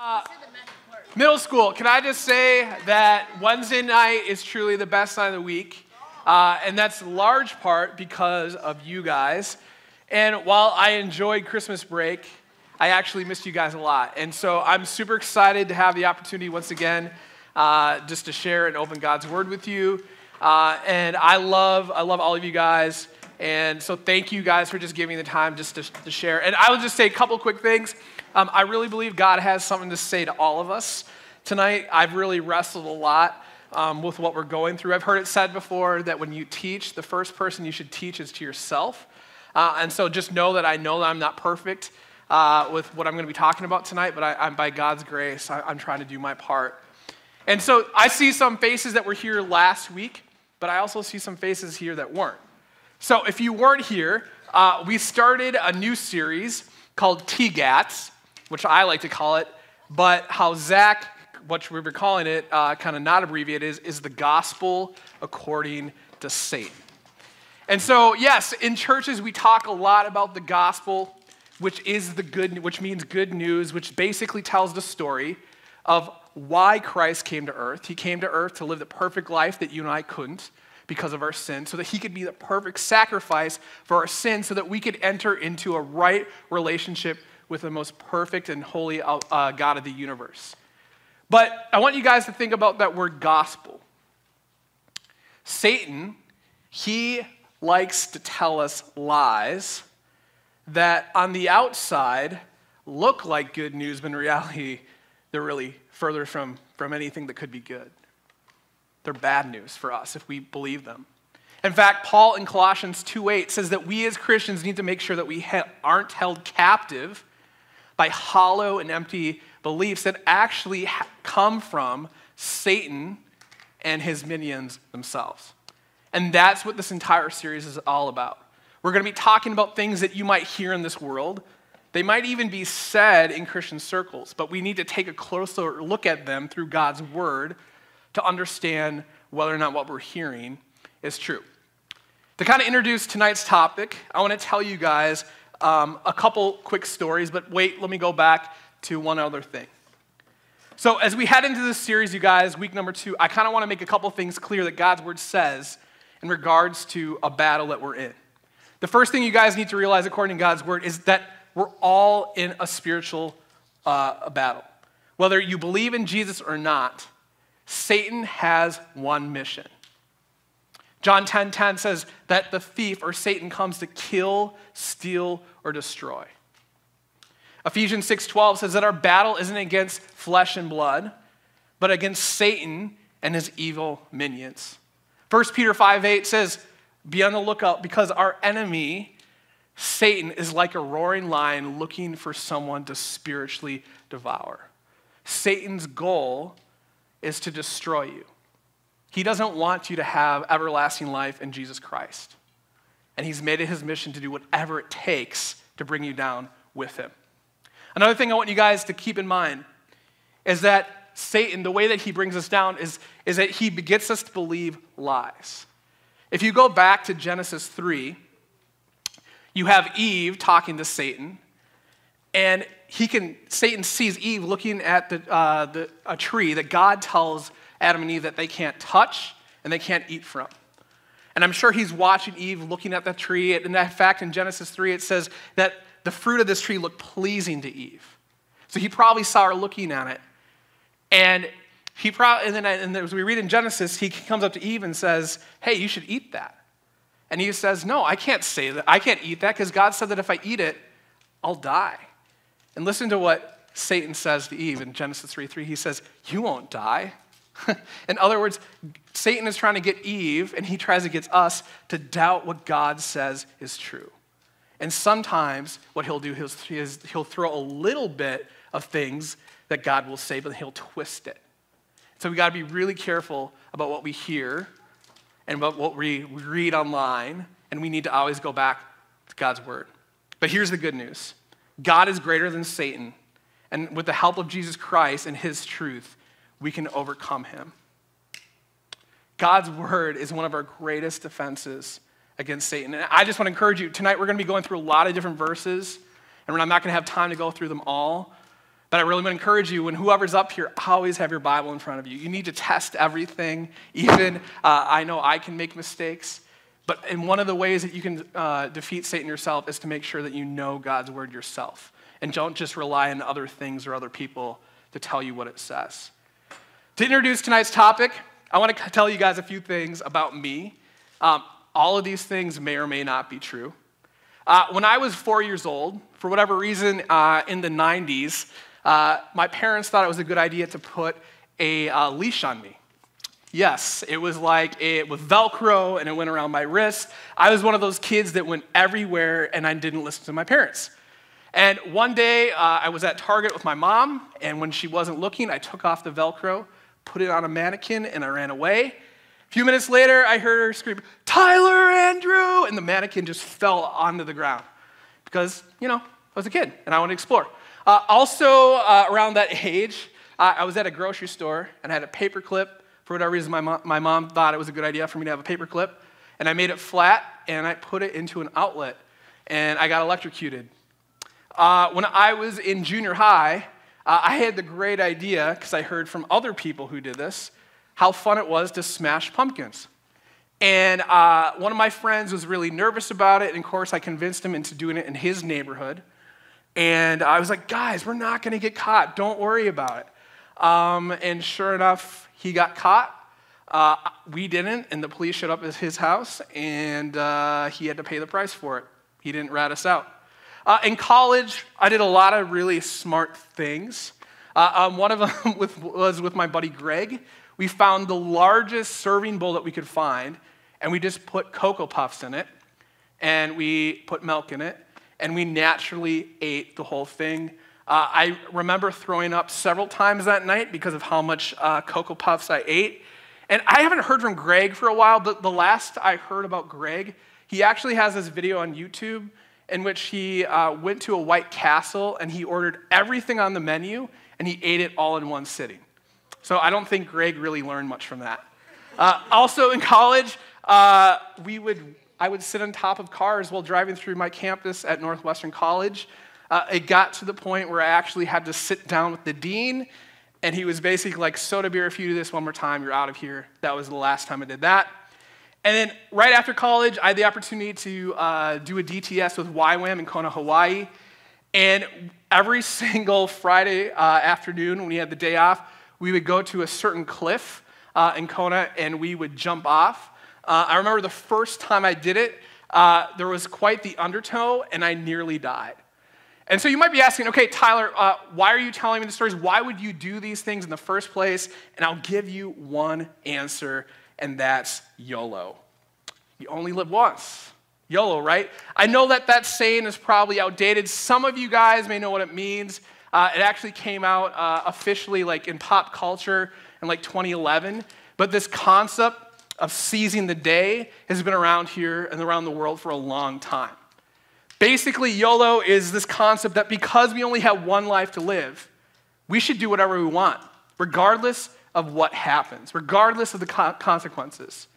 Uh, middle school, can I just say that Wednesday night is truly the best night of the week? Uh, and that's large part because of you guys. And while I enjoyed Christmas break, I actually missed you guys a lot. And so I'm super excited to have the opportunity once again uh, just to share and open God's Word with you. Uh, and I love, I love all of you guys. And so thank you guys for just giving the time just to, to share. And I will just say a couple quick things. Um, I really believe God has something to say to all of us tonight. I've really wrestled a lot um, with what we're going through. I've heard it said before that when you teach, the first person you should teach is to yourself. Uh, and so just know that I know that I'm not perfect uh, with what I'm going to be talking about tonight, but I, am by God's grace, I, I'm trying to do my part. And so I see some faces that were here last week, but I also see some faces here that weren't. So if you weren't here, uh, we started a new series called TGATS, which I like to call it, but how Zach, what we were calling it, uh, kind of not abbreviated, is, is the gospel according to Satan. And so, yes, in churches we talk a lot about the gospel, which is the good, which means good news, which basically tells the story of why Christ came to earth. He came to earth to live the perfect life that you and I couldn't because of our sin, so that he could be the perfect sacrifice for our sin, so that we could enter into a right relationship with the most perfect and holy uh, uh, God of the universe. But I want you guys to think about that word gospel. Satan, he likes to tell us lies that on the outside look like good news, but in reality, they're really further from, from anything that could be good. They're bad news for us if we believe them. In fact, Paul in Colossians 2:8 says that we as Christians need to make sure that we ha- aren't held captive by hollow and empty beliefs that actually come from Satan and his minions themselves. And that's what this entire series is all about. We're going to be talking about things that you might hear in this world. They might even be said in Christian circles, but we need to take a closer look at them through God's word to understand whether or not what we're hearing is true. To kind of introduce tonight's topic, I want to tell you guys um, a couple quick stories, but wait, let me go back to one other thing. So, as we head into this series, you guys, week number two, I kind of want to make a couple things clear that God's word says in regards to a battle that we're in. The first thing you guys need to realize, according to God's word, is that we're all in a spiritual uh, battle. Whether you believe in Jesus or not, Satan has one mission John 10:10 10, 10 says that the thief or Satan comes to kill, steal, or destroy. Ephesians 6:12 says that our battle isn't against flesh and blood, but against Satan and his evil minions. 1 Peter 5:8 says, "Be on the lookout because our enemy Satan is like a roaring lion looking for someone to spiritually devour." Satan's goal is to destroy you. He doesn't want you to have everlasting life in Jesus Christ. And He's made it His mission to do whatever it takes to bring you down with Him. Another thing I want you guys to keep in mind is that Satan, the way that he brings us down is, is that he gets us to believe lies. If you go back to Genesis 3, you have Eve talking to Satan, and he can, Satan sees Eve looking at the, uh, the, a tree that God tells Adam and Eve that they can't touch and they can't eat from. And I'm sure he's watching Eve looking at that tree. In fact, in Genesis 3, it says that the fruit of this tree looked pleasing to Eve. So he probably saw her looking at it. And he probably, and then and as we read in Genesis, he comes up to Eve and says, Hey, you should eat that. And Eve says, No, I can't say that. I can't eat that because God said that if I eat it, I'll die. And listen to what Satan says to Eve in Genesis 3 3. He says, You won't die. In other words, Satan is trying to get Eve, and he tries to get us to doubt what God says is true. And sometimes what he'll do is he'll throw a little bit of things that God will say, but he'll twist it. So we got to be really careful about what we hear and about what we read online, and we need to always go back to God's word. But here's the good news God is greater than Satan, and with the help of Jesus Christ and his truth, we can overcome him. God's word is one of our greatest defenses against Satan. And I just want to encourage you tonight, we're going to be going through a lot of different verses, and I'm not going to have time to go through them all. But I really want to encourage you when whoever's up here, always have your Bible in front of you. You need to test everything. Even uh, I know I can make mistakes. But in one of the ways that you can uh, defeat Satan yourself is to make sure that you know God's word yourself. And don't just rely on other things or other people to tell you what it says. To introduce tonight's topic, I want to tell you guys a few things about me. Um, all of these things may or may not be true. Uh, when I was four years old, for whatever reason, uh, in the 90s, uh, my parents thought it was a good idea to put a uh, leash on me. Yes, it was like it with Velcro and it went around my wrist. I was one of those kids that went everywhere and I didn't listen to my parents. And one day uh, I was at Target with my mom, and when she wasn't looking, I took off the Velcro, put it on a mannequin, and I ran away. A few minutes later, I heard her scream, Tyler, Andrew! And the mannequin just fell onto the ground because, you know, I was a kid and I wanted to explore. Uh, also, uh, around that age, uh, I was at a grocery store and I had a paper clip. For whatever reason, my, mo- my mom thought it was a good idea for me to have a paper clip. And I made it flat and I put it into an outlet and I got electrocuted. Uh, when I was in junior high, uh, I had the great idea, because I heard from other people who did this, how fun it was to smash pumpkins. And uh, one of my friends was really nervous about it, and of course, I convinced him into doing it in his neighborhood. And I was like, guys, we're not gonna get caught. Don't worry about it. Um, and sure enough, he got caught. Uh, we didn't, and the police showed up at his house, and uh, he had to pay the price for it. He didn't rat us out. Uh, in college, I did a lot of really smart things. Uh, um, one of them with, was with my buddy Greg we found the largest serving bowl that we could find, and we just put Cocoa Puffs in it, and we put milk in it, and we naturally ate the whole thing. Uh, I remember throwing up several times that night because of how much uh, Cocoa Puffs I ate. And I haven't heard from Greg for a while, but the last I heard about Greg, he actually has this video on YouTube in which he uh, went to a White Castle and he ordered everything on the menu and he ate it all in one sitting. So I don't think Greg really learned much from that. Uh, also in college, uh, we would, I would sit on top of cars while driving through my campus at Northwestern College. Uh, it got to the point where I actually had to sit down with the dean, and he was basically like, Soda beer, if you do this one more time, you're out of here. That was the last time I did that. And then right after college, I had the opportunity to uh, do a DTS with YWAM in Kona, Hawaii. And every single Friday uh, afternoon, when we had the day off, we would go to a certain cliff uh, in Kona and we would jump off. Uh, I remember the first time I did it, uh, there was quite the undertow and I nearly died. And so you might be asking, okay, Tyler, uh, why are you telling me the stories? Why would you do these things in the first place? And I'll give you one answer, and that's YOLO. You only live once. YOLO, right? I know that that saying is probably outdated. Some of you guys may know what it means. Uh, it actually came out uh, officially like in pop culture in like 2011. But this concept of seizing the day has been around here and around the world for a long time. Basically, YOLO is this concept that because we only have one life to live, we should do whatever we want, regardless of what happens, regardless of the consequences.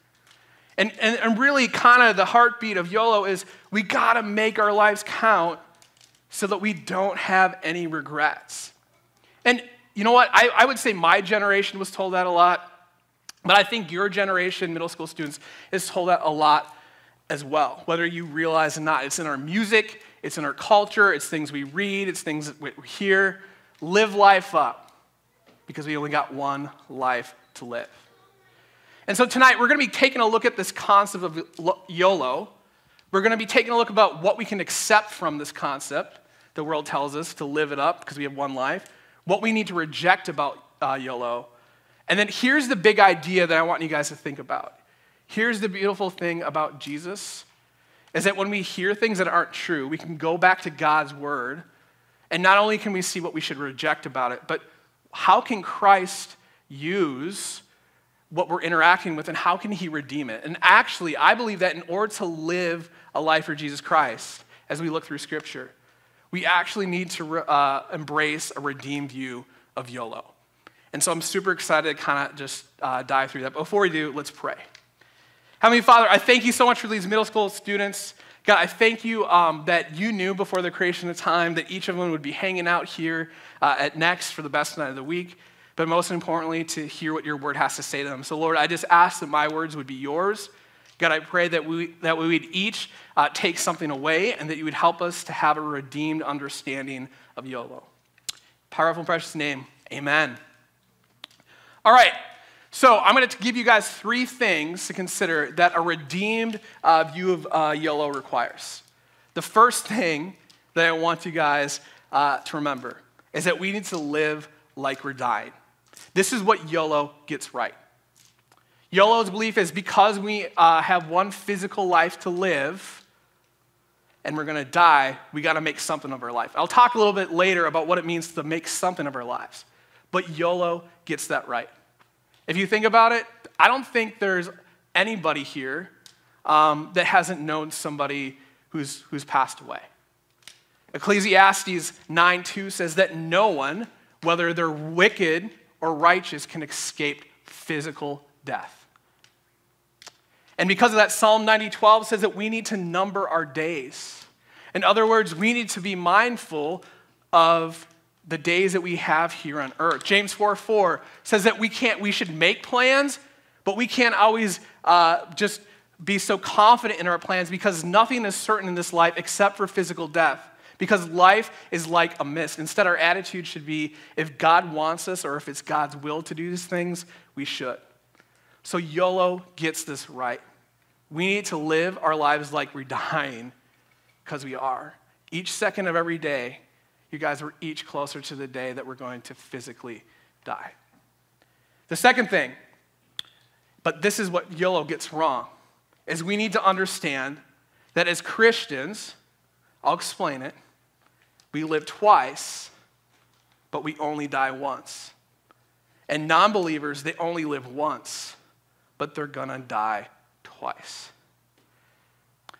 And, and, and really, kind of the heartbeat of YOLO is we gotta make our lives count so that we don't have any regrets. And you know what? I, I would say my generation was told that a lot, but I think your generation, middle school students, is told that a lot as well, whether you realize or not. It's in our music, it's in our culture, it's things we read, it's things that we hear. Live life up because we only got one life to live. And so tonight we're going to be taking a look at this concept of YOLO. We're going to be taking a look about what we can accept from this concept the world tells us to live it up because we have one life, what we need to reject about uh, YOLO. And then here's the big idea that I want you guys to think about. Here's the beautiful thing about Jesus is that when we hear things that aren't true, we can go back to God's word, and not only can we see what we should reject about it, but how can Christ use what we're interacting with and how can he redeem it? And actually, I believe that in order to live a life for Jesus Christ, as we look through scripture, we actually need to uh, embrace a redeemed view of YOLO. And so I'm super excited to kind of just uh, dive through that. Before we do, let's pray. Heavenly Father, I thank you so much for these middle school students. God, I thank you um, that you knew before the creation of time that each of them would be hanging out here uh, at NXT for the best night of the week, but most importantly, to hear what your word has to say to them. So, Lord, I just ask that my words would be yours. God, I pray that we, that we would each uh, take something away and that you would help us to have a redeemed understanding of YOLO. Powerful, and precious name. Amen. All right. So, I'm going to give you guys three things to consider that a redeemed uh, view of uh, YOLO requires. The first thing that I want you guys uh, to remember is that we need to live like we're dying. This is what YOLO gets right. YOLO's belief is because we uh, have one physical life to live and we're going to die, we got to make something of our life. I'll talk a little bit later about what it means to make something of our lives. But YOLO gets that right. If you think about it, I don't think there's anybody here um, that hasn't known somebody who's, who's passed away. Ecclesiastes 9 2 says that no one, whether they're wicked or righteous, can escape physical death. And because of that, Psalm 90 12 says that we need to number our days. In other words, we need to be mindful of the days that we have here on earth. James 4 4 says that we can't, we should make plans, but we can't always uh, just be so confident in our plans because nothing is certain in this life except for physical death. Because life is like a mist. Instead, our attitude should be if God wants us or if it's God's will to do these things, we should. So YOLO gets this right. We need to live our lives like we're dying because we are. Each second of every day, you guys, we're each closer to the day that we're going to physically die. The second thing, but this is what YOLO gets wrong, is we need to understand that as Christians, I'll explain it, we live twice, but we only die once. And non believers, they only live once, but they're gonna die twice.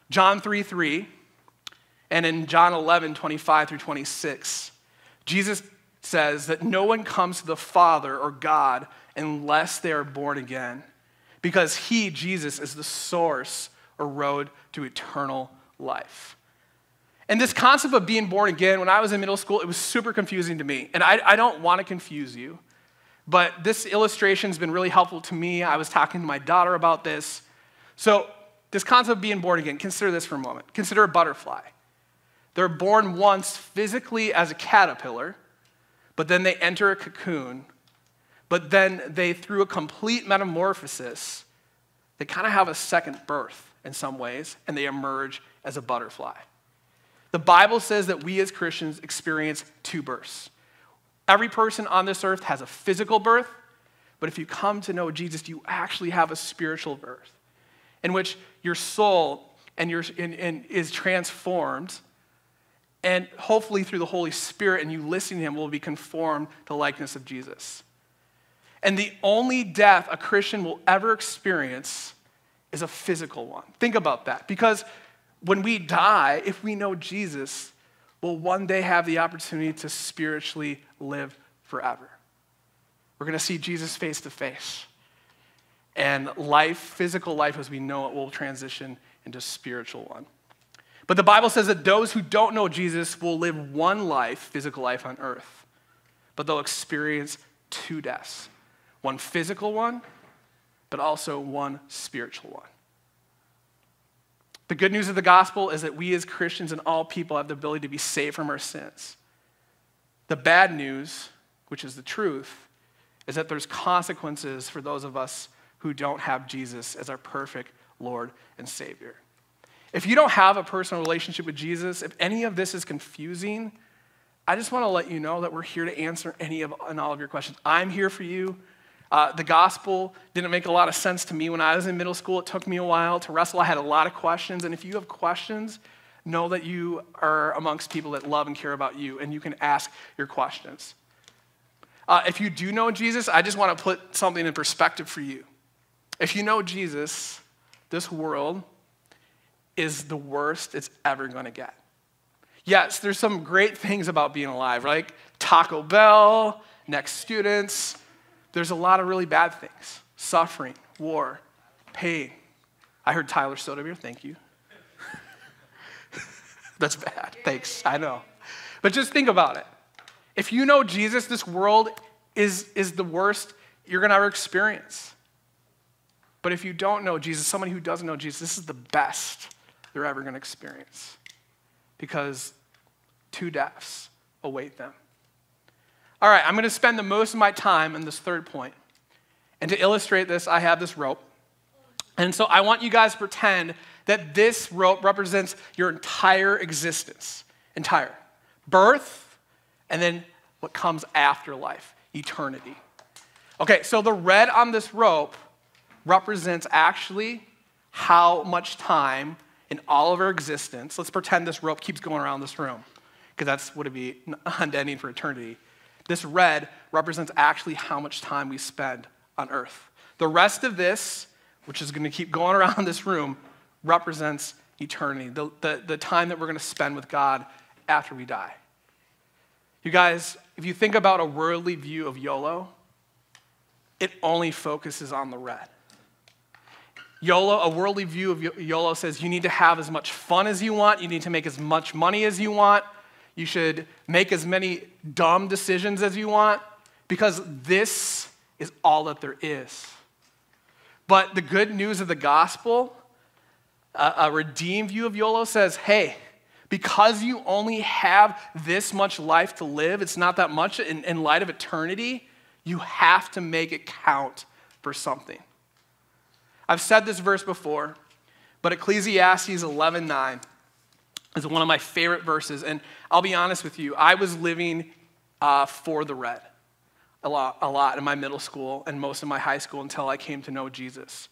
John 3 3 and in John 11, 25 through 26, Jesus says that no one comes to the Father or God unless they are born again, because He, Jesus, is the source or road to eternal life. And this concept of being born again, when I was in middle school, it was super confusing to me. And I, I don't want to confuse you, but this illustration has been really helpful to me. I was talking to my daughter about this. So, this concept of being born again, consider this for a moment. Consider a butterfly. They're born once physically as a caterpillar, but then they enter a cocoon. But then they, through a complete metamorphosis, they kind of have a second birth in some ways, and they emerge as a butterfly. The Bible says that we as Christians experience two births. Every person on this earth has a physical birth, but if you come to know Jesus, you actually have a spiritual birth in which your soul and your, and, and is transformed and hopefully, through the Holy Spirit and you listening to Him, will be conformed to the likeness of Jesus. And the only death a Christian will ever experience is a physical one. Think about that. Because when we die, if we know Jesus, we'll one day have the opportunity to spiritually live forever. We're going to see Jesus face to face. And life, physical life as we know it, will transition into spiritual one. But the Bible says that those who don't know Jesus will live one life, physical life on earth, but they'll experience two deaths one physical one, but also one spiritual one. The good news of the gospel is that we as Christians and all people have the ability to be saved from our sins. The bad news, which is the truth, is that there's consequences for those of us who don't have Jesus as our perfect Lord and Savior. If you don't have a personal relationship with Jesus, if any of this is confusing, I just want to let you know that we're here to answer any of and all of your questions. I'm here for you. Uh, the gospel didn't make a lot of sense to me when I was in middle school. It took me a while to wrestle. I had a lot of questions. And if you have questions, know that you are amongst people that love and care about you, and you can ask your questions. Uh, if you do know Jesus, I just want to put something in perspective for you. If you know Jesus, this world is the worst it's ever going to get. Yes, there's some great things about being alive, like Taco Bell, NXT students. There's a lot of really bad things suffering, war, pain. I heard Tyler Sotomayor, thank you. That's bad. Thanks. I know. But just think about it. If you know Jesus, this world is, is the worst you're going to ever experience. But if you don't know Jesus, somebody who doesn't know Jesus, this is the best they're ever going to experience because two deaths await them. All right, I'm going to spend the most of my time in this third point. And to illustrate this, I have this rope. And so I want you guys to pretend that this rope represents your entire existence, entire birth, and then what comes after life, eternity. Okay, so the red on this rope represents actually how much time in all of our existence, let's pretend this rope keeps going around this room, because that's what it would be unending for eternity. This red represents actually how much time we spend on earth. The rest of this, which is going to keep going around this room, represents eternity, the, the, the time that we're going to spend with God after we die. You guys, if you think about a worldly view of YOLO, it only focuses on the red. YOLO, a worldly view of YOLO says you need to have as much fun as you want, you need to make as much money as you want, you should make as many dumb decisions as you want, because this is all that there is. But the good news of the gospel, a, a redeemed view of YOLO says, hey, because you only have this much life to live, it's not that much in, in light of eternity, you have to make it count for something. I've said this verse before, but Ecclesiastes 11:9 is one of my favorite verses. And I'll be honest with you, I was living uh, for the red a lot, a lot in my middle school and most of my high school until I came to know Jesus.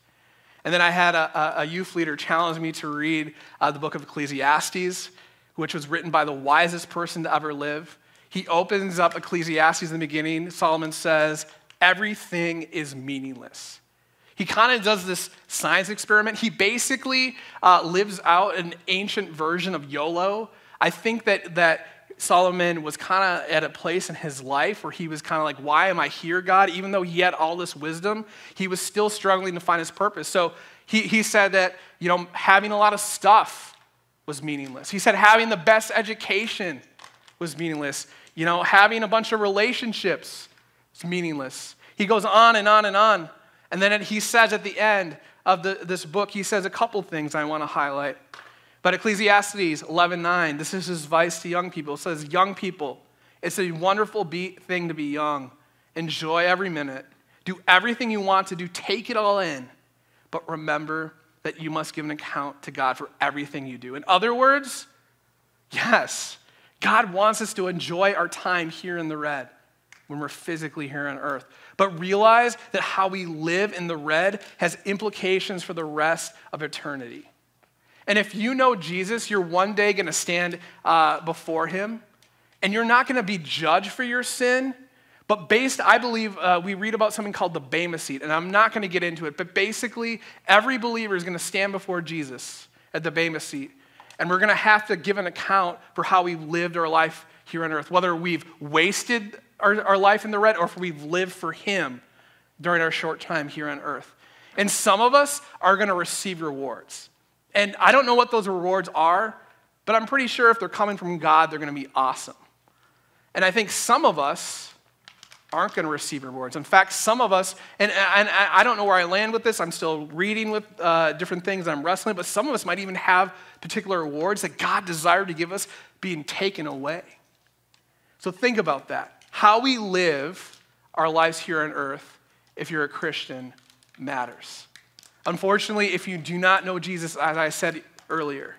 And then I had a, a youth leader challenge me to read uh, the book of Ecclesiastes, which was written by the wisest person to ever live. He opens up Ecclesiastes in the beginning. Solomon says, Everything is meaningless. He kind of does this science experiment. He basically uh, lives out an ancient version of YOLO. I think that, that Solomon was kind of at a place in his life where he was kind of like, Why am I here, God? Even though he had all this wisdom, he was still struggling to find his purpose. So he, he said that, you know, having a lot of stuff was meaningless. He said having the best education was meaningless. You know, having a bunch of relationships was meaningless. He goes on and on and on. And then he says at the end of the, this book, he says a couple things I want to highlight. But Ecclesiastes 11:9, this is his advice to young people. It says, "Young people, it's a wonderful be- thing to be young. Enjoy every minute. Do everything you want to do. Take it all in. But remember that you must give an account to God for everything you do." In other words, yes, God wants us to enjoy our time here in the red when we're physically here on earth but realize that how we live in the red has implications for the rest of eternity. And if you know Jesus, you're one day going to stand uh, before him, and you're not going to be judged for your sin. But based, I believe, uh, we read about something called the Bema seat, and I'm not going to get into it, but basically, every believer is going to stand before Jesus at the Bema seat, and we're going to have to give an account for how we lived our life here on earth, whether we've wasted our, our life in the red or if we've lived for Him during our short time here on earth. And some of us are going to receive rewards. And I don't know what those rewards are, but I'm pretty sure if they're coming from God, they're going to be awesome. And I think some of us aren't going to receive rewards. In fact, some of us, and, and I don't know where I land with this, I'm still reading with uh, different things I'm wrestling, but some of us might even have particular rewards that God desired to give us being taken away. So think about that. How we live our lives here on earth, if you're a Christian, matters. Unfortunately, if you do not know Jesus, as I said earlier,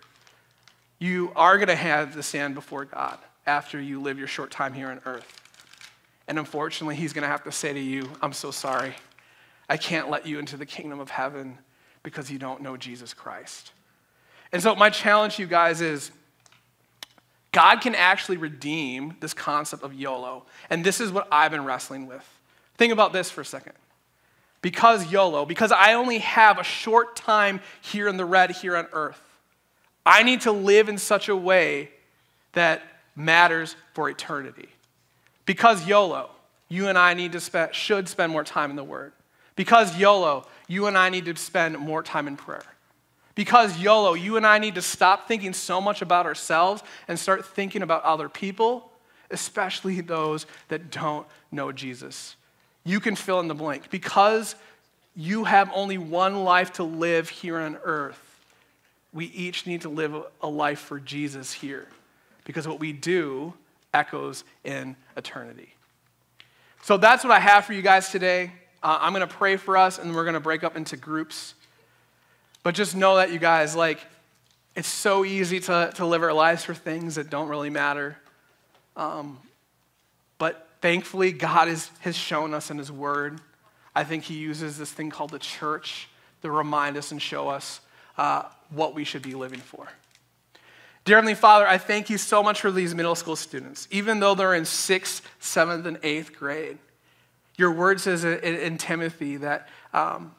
you are going to have to stand before God after you live your short time here on earth. And unfortunately, He's going to have to say to you, I'm so sorry. I can't let you into the kingdom of heaven because you don't know Jesus Christ. And so, my challenge to you guys is God can actually redeem this concept of YOLO. And this is what I've been wrestling with. Think about this for a second. Because YOLO, because I only have a short time here in the red, here on earth, I need to live in such a way that matters for eternity. Because YOLO, you and I need to spend, should spend more time in the Word. Because YOLO, you and I need to spend more time in prayer. Because YOLO, you and I need to stop thinking so much about ourselves and start thinking about other people, especially those that don't know Jesus. You can fill in the blank. Because you have only one life to live here on earth, we each need to live a life for Jesus here. Because what we do echoes in eternity. So that's what I have for you guys today. Uh, I'm going to pray for us, and we're going to break up into groups. But just know that, you guys, like, it's so easy to, to live our lives for things that don't really matter. Um, but thankfully, God is, has shown us in His Word. I think He uses this thing called the church to remind us and show us uh, what we should be living for. Dear Heavenly Father, I thank you so much for these middle school students, even though they're in sixth, seventh, and eighth grade. Your word says in, in Timothy that um,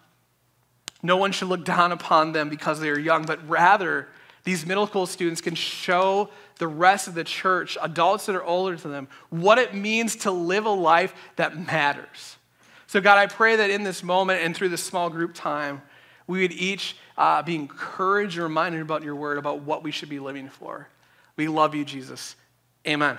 no one should look down upon them because they are young, but rather, these middle school students can show the rest of the church, adults that are older than them, what it means to live a life that matters. So, God, I pray that in this moment and through this small group time, we would each uh, be encouraged and reminded about your word, about what we should be living for. We love you, Jesus. Amen.